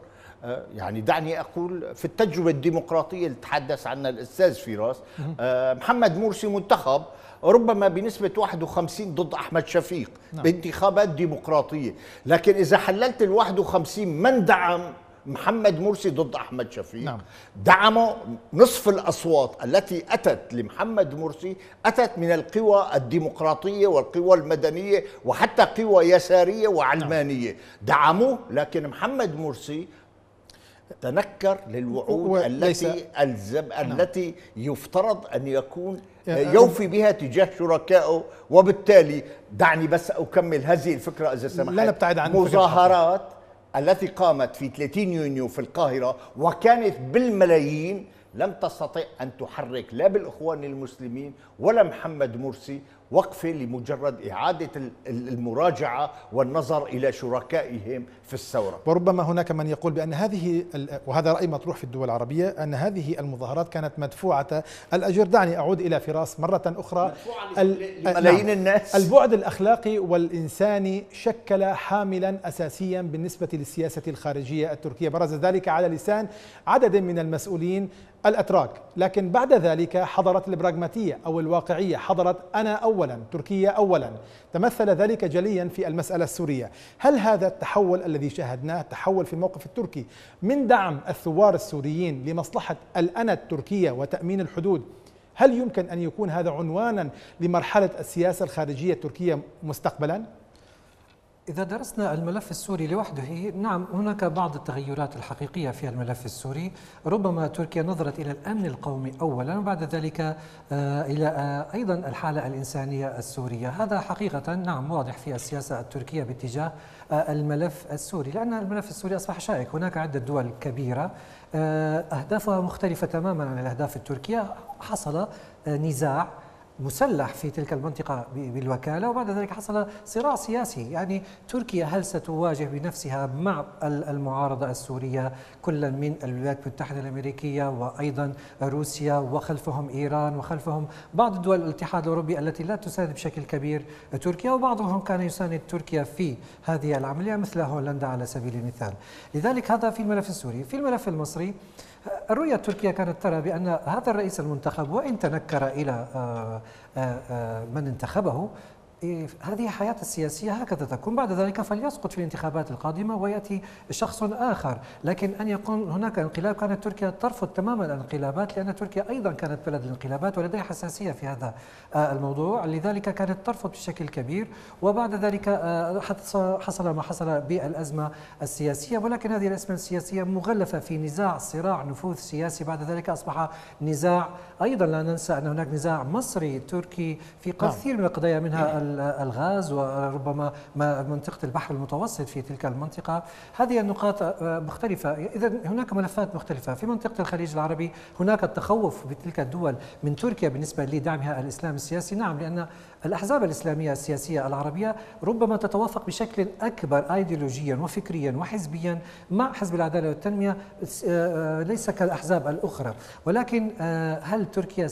آه، يعني دعني أقول في التجربة الديمقراطية اللي تحدث عنها الأستاذ فراس آه، محمد مرسي منتخب ربما بنسبة 51 ضد أحمد شفيق نعم. بانتخابات ديمقراطية لكن إذا حللت ال 51 من دعم محمد مرسي ضد أحمد شفيق. نعم. دعموا نصف الأصوات التي أتت لمحمد مرسي أتت من القوى الديمقراطية والقوى المدنية وحتى قوى يسارية وعلمانية. دعموه لكن محمد مرسي تنكر للوعود التي الزم التي يفترض أن يكون يا- يوفي بها تجاه شركائه. وبالتالي دعني بس أكمل هذه الفكرة إذا سمحت. لا نبتعد عن مظاهرات التي قامت في 30 يونيو في القاهرة وكانت بالملايين لم تستطع أن تحرك لا بالإخوان المسلمين ولا محمد مرسي وقفة لمجرد إعادة المراجعة والنظر إلى شركائهم في الثورة. وربما هناك من يقول بأن هذه وهذا رأي مطروح في الدول العربية أن هذه المظاهرات كانت مدفوعة الأجر. دعني أعود إلى فراس مرة أخرى. ملايين نعم. الناس. البعد الأخلاقي والإنساني شكل حاملا أساسيا بالنسبة للسياسة الخارجية التركية. برز ذلك على لسان عدد من المسؤولين الأتراك. لكن بعد ذلك حضرت البراغماتية أو الواقعية. حضرت أنا أولا تركيا أولا. تمثل ذلك جليا في المسألة السورية. هل هذا التحول الذي شاهدناه تحول في الموقف التركي من دعم الثوار السوريين لمصلحة الأنا التركية وتأمين الحدود؟ هل يمكن أن يكون هذا عنوانا لمرحلة السياسة الخارجية التركية مستقبلا؟ إذا درسنا الملف السوري لوحده نعم هناك بعض التغيرات الحقيقية في الملف السوري. ربما تركيا نظرت إلى الأمن القومي أولا وبعد ذلك آه، إلى آه، أيضا الحالة الإنسانية السورية. هذا حقيقة نعم واضح في السياسة التركية باتجاه آه، الملف السوري. لأن الملف السوري أصبح شائك. هناك عدة دول كبيرة أهدافها مختلفة تماما عن الأهداف التركية. حصل نزاع مسلح في تلك المنطقة بالوكالة وبعد ذلك حصل صراع سياسي. يعني تركيا هل ستواجه بنفسها مع المعارضة السورية؟ كلا من الولايات المتحدة الأمريكية وأيضا روسيا وخلفهم إيران وخلفهم بعض دول الاتحاد الأوروبي التي لا تساند بشكل كبير تركيا وبعضهم كان يساند تركيا في هذه العملية مثل هولندا على سبيل المثال. لذلك هذا في الملف السوري. في الملف المصري الرؤية التركية كانت ترى بأن هذا الرئيس المنتخب وإن تنكر إلى آه، آه، آه، من انتخبه هذه حياة السياسية هكذا تكون. بعد ذلك فليسقط في الانتخابات القادمة ويأتي شخص آخر. لكن أن يكون هناك انقلاب كانت تركيا ترفض تماما الانقلابات لأن تركيا أيضا كانت بلد الانقلابات ولديها حساسية في هذا آه، الموضوع. لذلك كانت ترفض بشكل كبير. وبعد ذلك آه، حصل ما حصل بالأزمة السياسية. ولكن هذه الأزمة السياسية مغلفة في نزاع صراع نفوذ سياسي. بعد ذلك أصبح نزاع أيضا لا ننسى أن هناك نزاع مصري تركي في نعم. كثير من القضايا منها الغاز وربما منطقة البحر المتوسط في تلك المنطقة. هذه النقاط آه، مختلفة. إذا هناك ملفات مختلفة. في منطقة الخليج العربي هناك التخوف بتلك الدول من تركيا بالنسبة لدعمها الإسلام السياسي. نعم لأن الأحزاب الإسلامية السياسية العربية ربما تتوافق بشكل أكبر أيديولوجيا وفكريا وحزبيا مع حزب العدالة والتنمية آه، آه، ليس كالأحزاب الأخرى. ولكن هل تركيا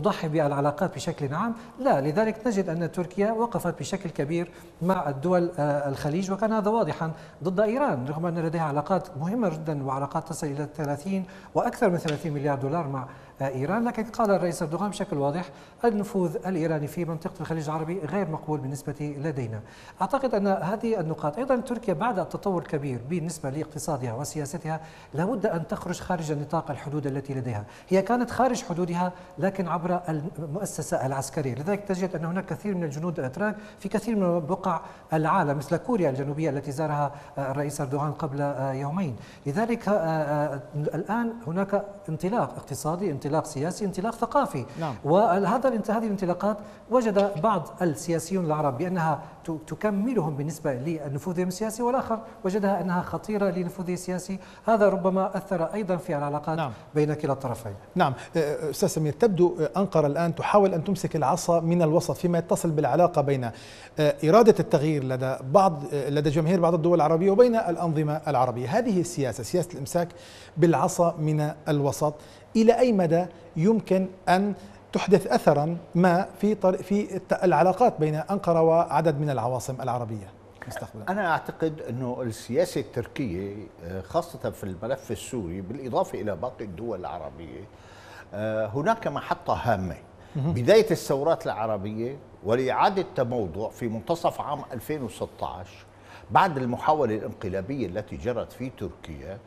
تضحي بالعلاقات بشكل عام؟ لا لذلك نجد أن تركيا وقفت بشكل كبير مع الدول آه، الخليج وكان هذا واضحا ضد إيران رغم أن لديها علاقات مهمة جدا وعلاقات تصل إلى 30 وأكثر من 30 مليار دولار مع إيران. لكن قال الرئيس أردوغان بشكل واضح النفوذ الإيراني في منطقة الخليج العربي غير مقبول بالنسبة لدينا. أعتقد أن هذه النقاط أيضا تركيا بعد التطور الكبير بالنسبة لاقتصادها وسياستها لابد أن تخرج خارج نطاق الحدود التي لديها. هي كانت خارج حدودها لكن عبر المؤسسة العسكرية. لذلك تجد أن هناك كثير من الجنود الأتراك في كثير من بقع العالم مثل كوريا الجنوبية التي زارها الرئيس أردوغان قبل يومين. لذلك الآن هناك انطلاق اقتصادي انطلاق سياسي انطلاق ثقافي. نعم. وهذا هذه الانطلاقات وجد بعض السياسيون العرب بأنها تكملهم بالنسبة لنفوذهم السياسي والآخر وجدها أنها خطيرة لنفوذه السياسي. هذا ربما أثر أيضا في العلاقات نعم. بين كلا الطرفين. نعم. أستاذ سمير تبدو أنقرة الآن تحاول أن تمسك العصا من الوسط فيما يتصل بالعلاقة بين إرادة التغيير لدى بعض لدى جماهير بعض الدول العربية وبين الأنظمة العربية. هذه السياسة سياسة الإمساك بالعصا من الوسط. إلى أي مدى يمكن أن تحدث أثرا ما في في العلاقات بين أنقرة وعدد من العواصم العربية؟ مستقبلا. أنا أعتقد أنه السياسة التركية آه، خاصة في الملف السوري بالإضافة إلى باقي الدول العربية آه، هناك محطة هامة. بداية الثورات العربية ولإعادة تموضع في منتصف عام 2016 بعد المحاولة الانقلابية التي جرت في تركيا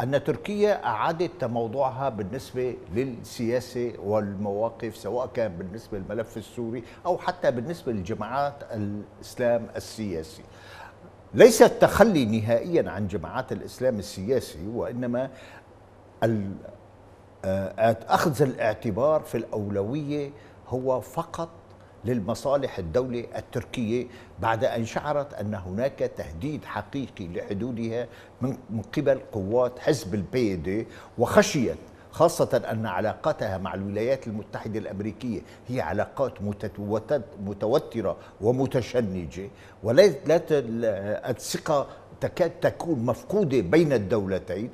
أن تركيا أعادت تموضعها بالنسبة للسياسة والمواقف سواء كان بالنسبة للملف السوري أو حتى بالنسبة لجماعات الإسلام السياسي. ليس التخلي نهائيا عن جماعات الإسلام السياسي وإنما آه، أخذ الاعتبار في الأولوية هو فقط للمصالح الدولة التركية بعد أن شعرت أن هناك تهديد حقيقي لحدودها من قبل قوات حزب البيدي وخشيت خاصة أن علاقاتها مع الولايات المتحدة الأمريكية هي علاقات متوترة ومتشنجة ولا الثقة تكاد تكون مفقودة بين الدولتين.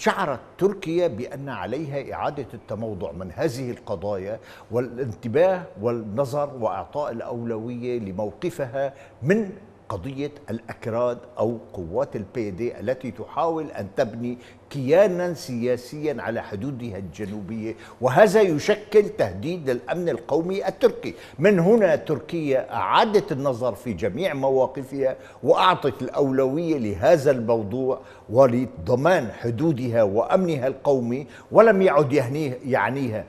شعرت تركيا بأن عليها إعادة التموضع من هذه القضايا والانتباه والنظر وإعطاء الأولوية لموقفها من قضية الأكراد أو قوات البيدي التي تحاول أن تبني كيانا سياسيا على حدودها الجنوبية وهذا يشكل تهديد للأمن القومي التركي. من هنا تركيا أعادت النظر في جميع مواقفها وأعطت الأولوية لهذا الموضوع ولضمان حدودها وأمنها القومي ولم يعد يعنيها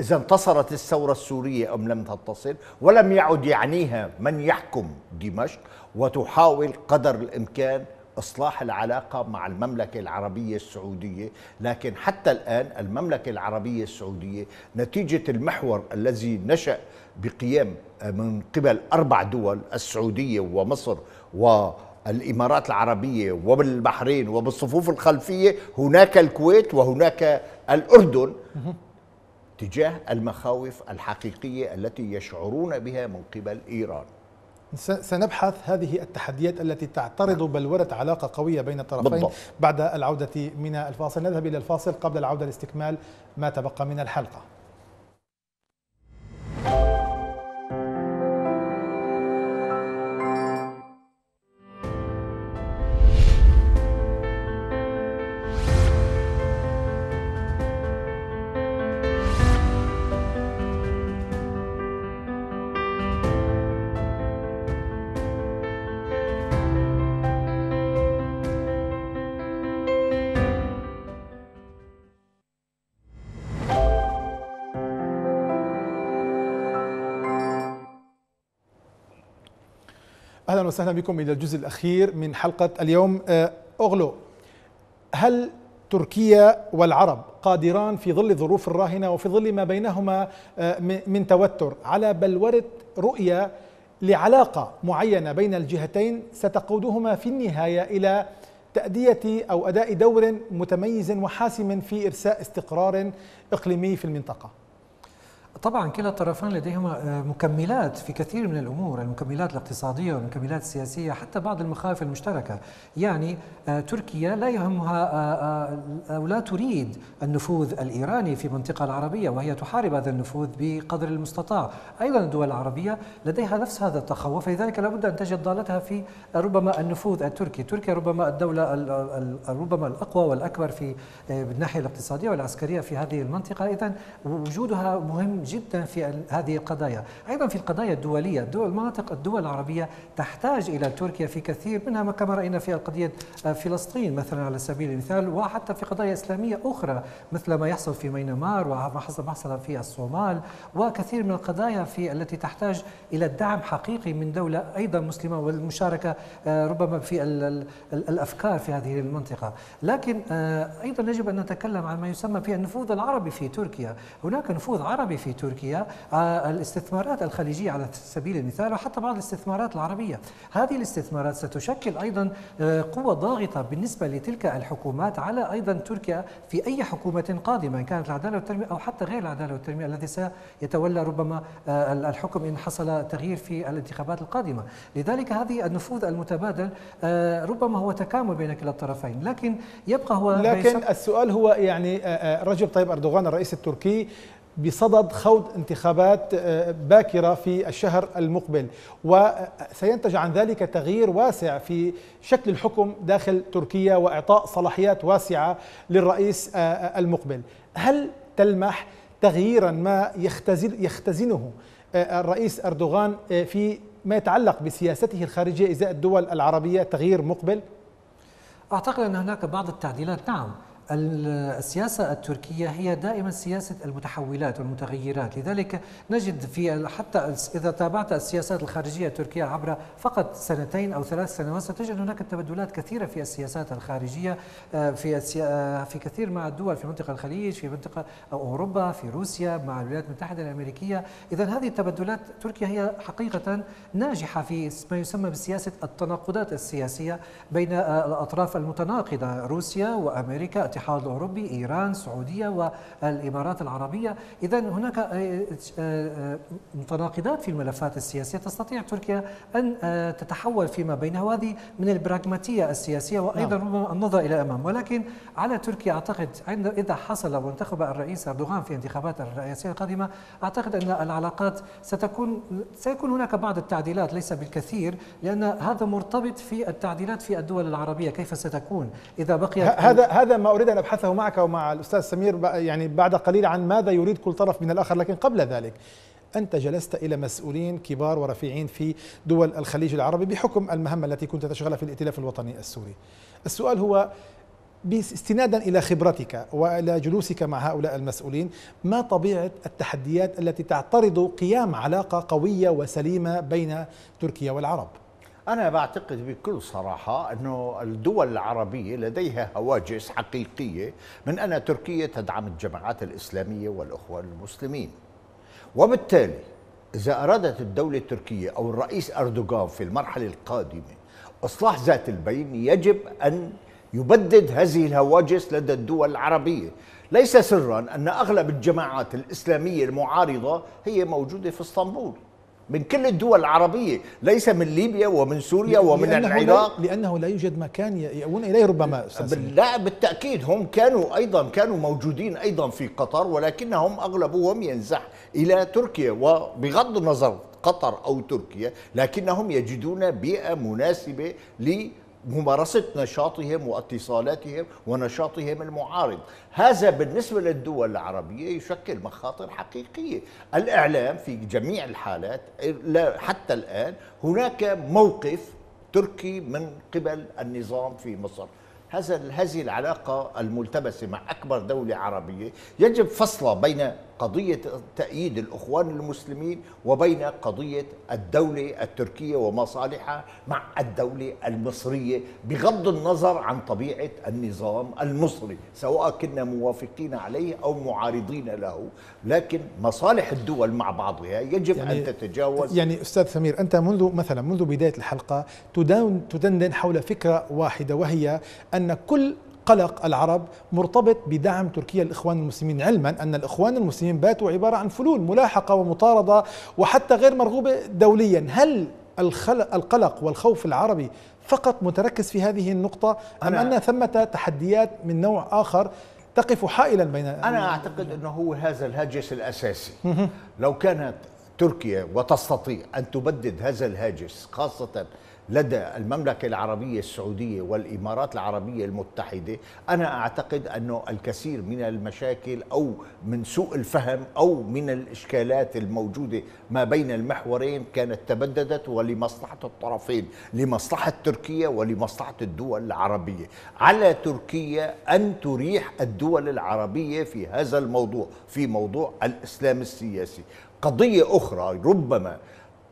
إذا انتصرت الثورة السورية أم لم تنتصر ولم يعد يعنيها من يحكم دمشق وتحاول قدر الإمكان إصلاح العلاقة مع المملكة العربية السعودية. لكن حتى الآن المملكة العربية السعودية نتيجة المحور الذي نشأ بقيام من قبل أربع دول السعودية ومصر والإمارات العربية وبالبحرين وبالصفوف الخلفية هناك الكويت وهناك الأردن. تجاه المخاوف الحقيقية التي يشعرون بها من قبل إيران. سنبحث هذه التحديات التي تعترض نعم. بلورة علاقة قوية بين الطرفين بالضبط. بعد العودة من الفاصل نذهب إلى الفاصل قبل العودة لاستكمال ما تبقى من الحلقة أهلا وسهلا بكم إلى الجزء الأخير من حلقة اليوم. آه، أغلو هل تركيا والعرب قادران في ظل الظروف الراهنة وفي ظل ما بينهما آه، من توتر على بلوره رؤية لعلاقة معينة بين الجهتين ستقودهما في النهاية إلى تأدية أو أداء دور متميز وحاسم في إرساء استقرار إقليمي في المنطقة؟ طبعا كلا الطرفان لديهما آه، مكملات في كثير من الأمور، المكملات الاقتصادية والمكملات السياسية حتى بعض المخاوف المشتركة، يعني آه، تركيا لا يهمها آه، أو لا تريد النفوذ الإيراني في المنطقة العربية وهي تحارب هذا النفوذ بقدر المستطاع، أيضا الدول العربية لديها نفس هذا التخوف، فلذلك لابد أن تجد ضالتها في ربما النفوذ التركي، تركيا ربما الدولة ربما الأقوى والأكبر في الناحيه الاقتصادية والعسكرية في هذه المنطقة، اذا وجودها مهم جدا في هذه القضايا. أيضا في القضايا الدولية دول المناطق الدول العربية تحتاج إلى تركيا في كثير منها كما رأينا في قضية آه، فلسطين مثلا على سبيل المثال وحتى في قضايا إسلامية أخرى مثل ما يحصل في مينمار وما حصل ما حصل في الصومال وكثير من القضايا في التي تحتاج إلى الدعم حقيقي من دولة أيضا مسلمة والمشاركة آه، ربما في الأفكار في هذه المنطقة. لكن آه، أيضا يجب أن نتكلم عن ما يسمى في النفوذ العربي في تركيا. هناك نفوذ عربي في تركيا آه، الاستثمارات الخليجية على سبيل المثال وحتى بعض الاستثمارات العربية. هذه الاستثمارات ستشكل أيضا آه، قوة ضاغطة بالنسبة لتلك الحكومات على أيضا تركيا في أي حكومة قادمة إن كانت العدالة والتنمية أو حتى غير العدالة والتنمية الذي سيتولى ربما آه، الحكم إن حصل تغيير في الانتخابات القادمة. لذلك هذه النفوذ المتبادل ربما هو تكامل بين كلا الطرفين. لكن يبقى هو لكن السؤال هو يعني رجب طيب أردوغان الرئيس التركي بصدد خوض انتخابات آه، باكرة في الشهر المقبل. وسينتج عن ذلك تغيير واسع في شكل الحكم داخل تركيا وإعطاء صلاحيات واسعة للرئيس آه، آه، المقبل. هل تلمح تغييرا ما يختزن يختزنه الرئيس أردوغان في ما يتعلق بسياسته الخارجية إزاء الدول العربية تغيير مقبل؟ أعتقد أن هناك بعض التعديلات. نعم. السياسة التركية هي دائما سياسة المتحولات والمتغيرات. لذلك نجد في حتى إذا تابعت السياسات الخارجية التركية عبر فقط سنتين أو ثلاث سنوات ستجد هناك تبدلات كثيرة في السياسات الخارجية آه، في آه، في كثير مع الدول في منطقة الخليج في منطقة أوروبا في روسيا مع الولايات المتحدة الأمريكية. إذا هذه التبدلات تركيا هي حقيقة ناجحة في ما يسمى بسياسة التناقضات السياسية بين آه، الأطراف المتناقضة روسيا وأمريكا. الاتحاد الأوروبي إيران السعودية والإمارات العربية. إذا هناك آه، آه، متناقضات في الملفات السياسية. تستطيع تركيا أن تتحول فيما بينها. وهذه من البراغماتية السياسية وأيضا نعم. ربما النظر إلى الأمام ولكن على تركيا أعتقد عند إذا حصل وانتخب الرئيس أردوغان في انتخابات الرئاسية القادمة أعتقد أن العلاقات ستكون سيكون هناك بعض التعديلات ليس بالكثير لأن هذا مرتبط في التعديلات في الدول العربية. كيف ستكون إذا بقي هذا هذا ما أريد أن أبحثه معك ومع الأستاذ سمير يعني بعد قليل عن ماذا يريد كل طرف من الآخر لكن قبل ذلك أنت جلست إلى مسؤولين كبار ورفيعين في دول الخليج العربي بحكم المهمة التي كنت تشغلها في الائتلاف الوطني السوري. السؤال هو استنادا إلى خبرتك وإلى جلوسك مع هؤلاء المسؤولين ما طبيعة التحديات التي تعترض قيام علاقة قوية وسليمة بين تركيا والعرب؟ أنا بعتقد بكل صراحة أنه الدول العربية لديها هواجس حقيقية من أن تركيا تدعم الجماعات الإسلامية والأخوان المسلمين. وبالتالي إذا أرادت الدولة التركية أو الرئيس أردوغان في المرحلة القادمة إصلاح ذات البين يجب أن يبدد هذه الهواجس لدى الدول العربية. ليس سرا أن أغلب الجماعات الإسلامية المعارضة هي موجودة في إسطنبول. من كل الدول العربية ليس من ليبيا ومن سوريا ومن لأنه العراق. لا لأنه لا يوجد مكان يأوون إليه ربما لا بالتأكيد هم كانوا أيضا كانوا موجودين أيضا في قطر ولكنهم أغلبهم ينزح إلى تركيا وبغض النظر قطر أو تركيا لكنهم يجدون بيئة مناسبة ممارسة نشاطهم واتصالاتهم ونشاطهم المعارض. هذا بالنسبة للدول العربية يشكل مخاطر حقيقية. الإعلام في جميع الحالات حتى الآن هناك موقف تركي من قبل النظام في مصر. هذا هذه العلاقة الملتبسة مع أكبر دولة عربية يجب فصلها بين قضية تأييد الأخوان المسلمين وبين قضية الدولة التركية ومصالحها مع الدولة المصرية بغض النظر عن طبيعة النظام المصري سواء كنا موافقين عليه أو معارضين له لكن مصالح الدول مع بعضها يجب يعني أن تتجاوز. يعني أستاذ سمير أنت منذ مثلا منذ بداية الحلقة تدندن حول فكرة واحدة وهي أن كل قلق العرب مرتبط بدعم تركيا الإخوان المسلمين علما أن الإخوان المسلمين باتوا عبارة عن فلول ملاحقة ومطاردة وحتى غير مرغوبة دوليا. هل القلق والخوف العربي فقط متركز في هذه النقطة أم أن ثمة تحديات من نوع آخر تقف حائلا بين أنا أعتقد أنه هو هذا الهاجس الأساسي. لو كانت تركيا وتستطيع أن تبدد هذا الهاجس خاصة لدى المملكة العربية السعودية والإمارات العربية المتحدة أنا أعتقد أنه الكثير من المشاكل أو من سوء الفهم أو من الإشكالات الموجودة ما بين المحورين كانت تبددت ولمصلحة الطرفين لمصلحة تركيا ولمصلحة الدول العربية. على تركيا أن تريح الدول العربية في هذا الموضوع في موضوع الإسلام السياسي. قضية أخرى ربما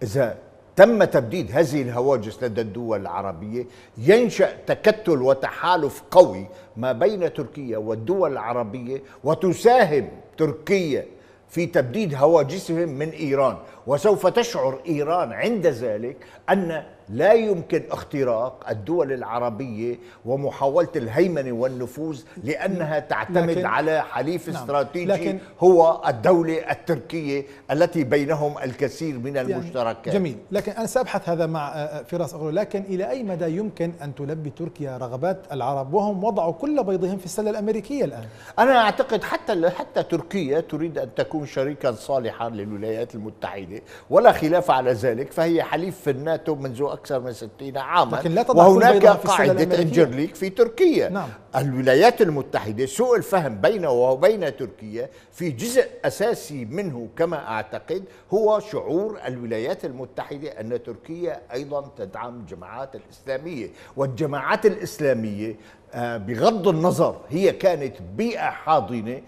إذا تم تبديد هذه الهواجس لدى الدول العربية. ينشأ تكتل وتحالف قوي ما بين تركيا والدول العربية وتساهم تركيا في تبديد هواجسهم من إيران. وسوف تشعر إيران عند ذلك أن لا يمكن اختراق الدول العربية ومحاولة الهيمنة والنفوذ لأنها تعتمد لكن على حليف نعم. استراتيجي لكن هو الدولة التركية التي بينهم الكثير من يعني المشتركات. يعني جميل. لكن أنا سأبحث هذا مع آه، آه، فراس أغلو لكن إلى أي مدى يمكن أن تلبي تركيا رغبات العرب وهم وضعوا كل بيضهم في السلة الأمريكية الآن؟ أنا أعتقد حتى حتى تركيا تريد أن تكون شريكا صالحا للولايات المتحدة ولا خلاف على ذلك فهي حليف في الناتو منذ أكثر من 60 عاما لكن لا وهناك قاعدة إنجرليك في تركيا. نعم. الولايات المتحدة سوء الفهم بينه وبين تركيا في جزء أساسي منه كما أعتقد هو شعور الولايات المتحدة أن تركيا أيضا تدعم الجماعات الإسلامية. والجماعات الإسلامية آه، بغض النظر هي كانت بيئة حاضنة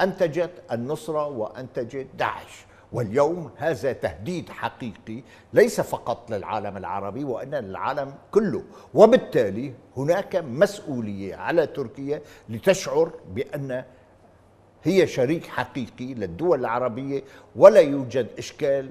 أنتجت النصرة وأنتجت داعش. واليوم هذا تهديد حقيقي ليس فقط للعالم العربي وان للعالم كله. وبالتالي هناك مسؤولية على تركيا لتشعر بأن هي شريك حقيقي للدول العربية ولا يوجد إشكال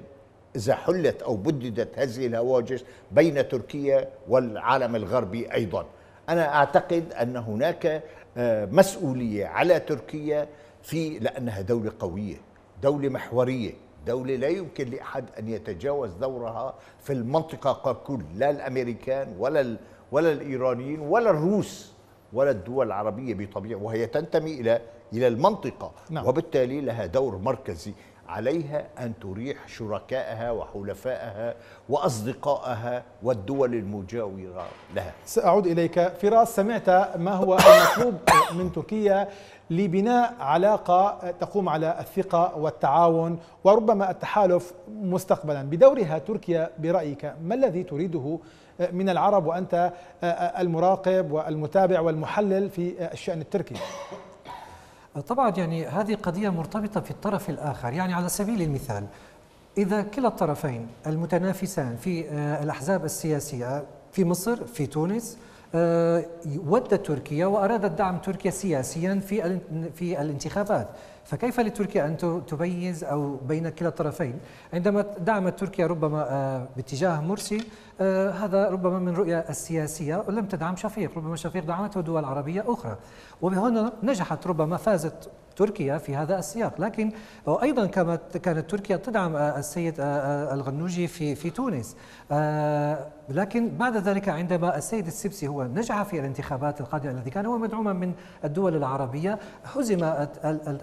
إذا حلت أو بددت هذه الهواجس بين تركيا والعالم الغربي أيضا. أنا أعتقد أن هناك آه، مسؤولية على تركيا في لأنها دولة قوية دولة محورية. دولة لا يمكن لأحد أن يتجاوز دورها في المنطقة ككل لا الأمريكان ولا ولا الإيرانيين ولا الروس ولا الدول العربية بطبيعة وهي تنتمي إلى إلى المنطقة نعم. وبالتالي لها دور مركزي عليها أن تريح شركائها وحلفائها وأصدقائها والدول المجاورة لها. سأعود إليك. فراس سمعت ما هو المطلوب من تركيا لبناء علاقة تقوم على الثقة والتعاون وربما التحالف مستقبلا. بدورها تركيا برأيك ما الذي تريده من العرب وأنت المراقب والمتابع والمحلل في الشأن التركي؟ طبعا يعني هذه قضية مرتبطة في الطرف الآخر. يعني على سبيل المثال إذا كلا الطرفين المتنافسان في آه، الأحزاب السياسية في مصر في تونس آه، ودت تركيا وأرادت دعم تركيا سياسيا في في الانتخابات. فكيف لتركيا أن تميز أو بين كلا الطرفين؟ عندما دعمت تركيا ربما آه، باتجاه مرسي هذا ربما من رؤية السياسية ولم تدعم شفيق ربما شفيق دعمته دول عربية أخرى. وهنا نجحت ربما فازت تركيا في هذا السياق. لكن أيضا كانت كانت تركيا تدعم السيد الغنوجي في في تونس. لكن بعد ذلك عندما السيد السبسي هو نجح في الانتخابات القادمة الذي كان هو مدعوما من الدول العربية هزم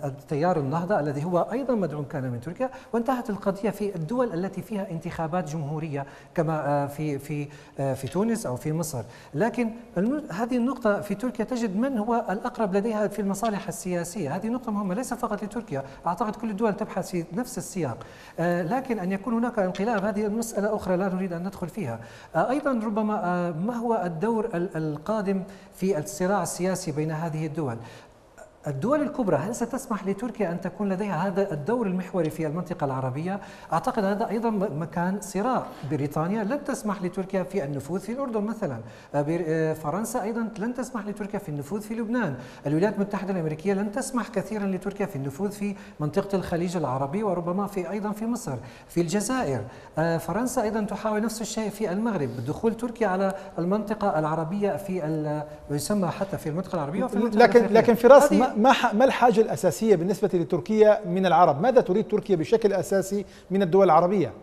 التيار النهضة الذي هو أيضا مدعوم كان من تركيا وانتهت القضية في الدول التي فيها انتخابات جمهورية كما في في في تونس أو في مصر. لكن هذه النقطة في تركيا تجد من هو الأقرب لديها في المصالح السياسية. هذه نقطه مهمة ليس فقط لتركيا. أعتقد كل الدول تبحث في نفس السياق. لكن أن يكون هناك انقلاب هذه مسألة أخرى لا نريد أن ندخل فيها. أيضا ربما ما هو الدور القادم في الصراع السياسي بين هذه الدول؟ الدول الكبرى هل ستسمح لتركيا أن تكون لديها هذا الدور المحوري في المنطقة العربية؟ أعتقد هذا أيضا مكان صراع. بريطانيا لن تسمح لتركيا في النفوذ في الأردن مثلا. آه، آه، فرنسا أيضا لن تسمح لتركيا في النفوذ في لبنان. الولايات المتحدة الأمريكية لن تسمح كثيرا لتركيا في النفوذ في منطقة الخليج العربي وربما في أيضا في مصر. في الجزائر آه، فرنسا أيضا تحاول نفس الشيء في المغرب. دخول تركيا على المنطقة العربية في يسمى حتى في المنطقة العربية وفي المنطقة لكن لكن فراس ما ما الحاجة الأساسية بالنسبة لتركيا من العرب؟ ماذا تريد تركيا بشكل أساسي من الدول العربية؟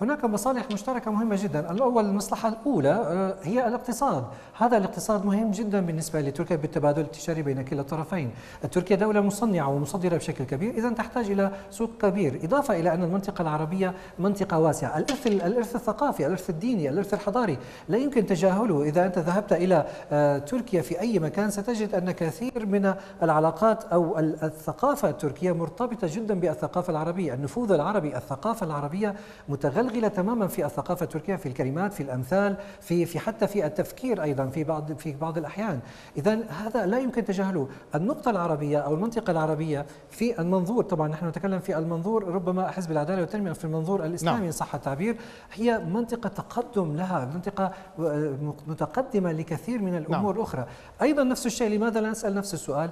هناك مصالح مشتركة مهمة جدا. الأول المصلحة الأولى آه، هي الاقتصاد. هذا الاقتصاد مهم جدا بالنسبة لتركيا بالتبادل التجاري بين كلا الطرفين. تركيا دولة مصنعة ومصدرة بشكل كبير إذا تحتاج إلى سوق كبير. إضافة إلى أن المنطقة العربية منطقة واسعة. الإرث, الإرث الثقافي الإرث الديني الإرث الحضاري لا يمكن تجاهله. إذا أنت ذهبت إلى آه، تركيا في أي مكان ستجد أن كثير من العلاقات أو الثقافة التركية مرتبطة جدا بالثقافة العربية. النفوذ العربي الثقافة العربية متغلغلة متغلغله تماما في الثقافه التركيه في الكلمات في الأمثال في في حتى في التفكير أيضا في بعض في بعض الأحيان. اذا هذا لا يمكن تجاهله. النقطة العربية أو المنطقة العربية في المنظور طبعا نحن نتكلم في المنظور ربما حزب العدالة والتنميه في المنظور الإسلامي نعم. إن صح التعبير هي منطقة تقدم لها منطقة متقدمة لكثير من الأمور نعم. الاخرى أيضا نفس الشيء لماذا لا نسأل نفس السؤال؟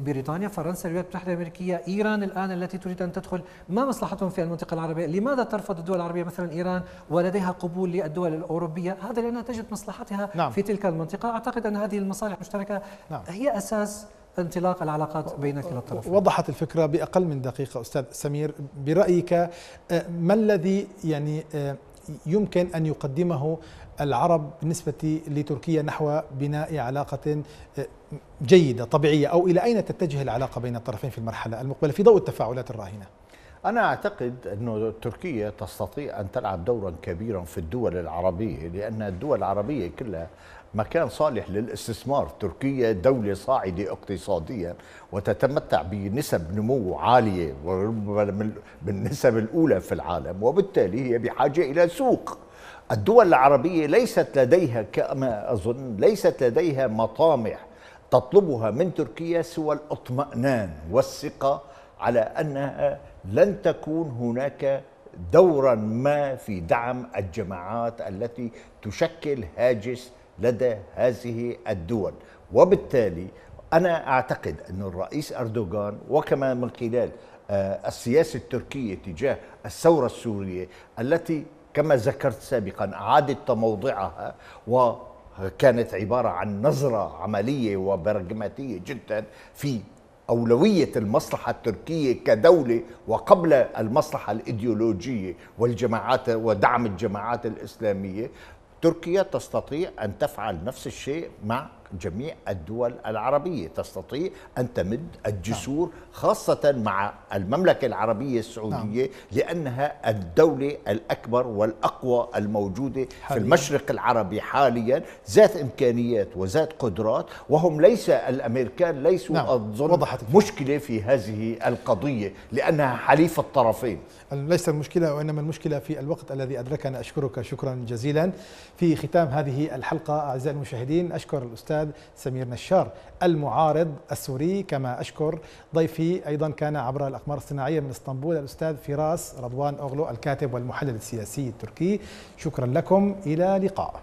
بريطانيا فرنسا الولايات المتحدة الأمريكية إيران الآن التي تريد أن تدخل ما مصلحتهم في المنطقة العربية؟ لماذا ترفض الدول العربية مثلا؟ مثلا إيران ولديها قبول للدول الأوروبية. هذا لأنها تجد مصلحتها نعم. في تلك المنطقة. أعتقد أن هذه المصالح المشتركة نعم. هي أساس انطلاق العلاقات بين كلا الطرفين وضحت الفكرة بأقل من دقيقة أستاذ سمير. برأيك آه، ما الذي يعني آه، يمكن أن يقدمه العرب بالنسبة لتركيا نحو بناء علاقة آه، جيدة طبيعية؟ أو إلى أين تتجه العلاقة بين الطرفين في المرحلة المقبلة في ضوء التفاعلات الراهنة؟ أنا أعتقد أن تركيا تستطيع أن تلعب دورا كبيرا في الدول العربية لأن الدول العربية كلها مكان صالح للاستثمار. تركيا دولة صاعدة اقتصاديا وتتمتع بنسب نمو عالية وربما بالنسب الأولى في العالم وبالتالي هي بحاجة إلى سوق. الدول العربية ليست لديها كما أظن ليست لديها مطامح تطلبها من تركيا سوى الأطمئنان والثقة على أنها لن تكون هناك دورا ما في دعم الجماعات التي تشكل هاجس لدى هذه الدول. وبالتالي أنا أعتقد أن الرئيس أردوغان وكما من خلال آه، السياسة التركية تجاه الثورة السورية التي كما ذكرت سابقا أعادت تموضعها و كانت عبارة عن نظرة عملية وبراغماتية جدا في أولوية المصلحة التركية كدولة وقبل المصلحة الإيديولوجية والجماعات ودعم الجماعات الإسلامية تركيا تستطيع أن تفعل نفس الشيء مع جميع الدول العربية تستطيع أن تمد الجسور خاصة مع المملكة العربية السعودية نعم. لأنها الدولة الأكبر والأقوى الموجودة. في المشرق العربي حاليا ذات إمكانيات وذات قدرات وهم ليس الأمريكان ليسوا نعم. أظن وضحت مشكلة في هذه القضية لأنها حليف الطرفين ليس المشكلة وإنما المشكلة في الوقت الذي أدركنا أشكرك شكرا جزيلا في ختام هذه الحلقة أعزائي المشاهدين أشكر الأستاذ الأستاذ سمير نشار المعارض السوري. كما أشكر ضيفي أيضا كان عبر الأقمار الصناعية من إسطنبول الأستاذ فراس رضوان أغلو الكاتب والمحلل السياسي التركي. شكرا لكم. إلى لقاء.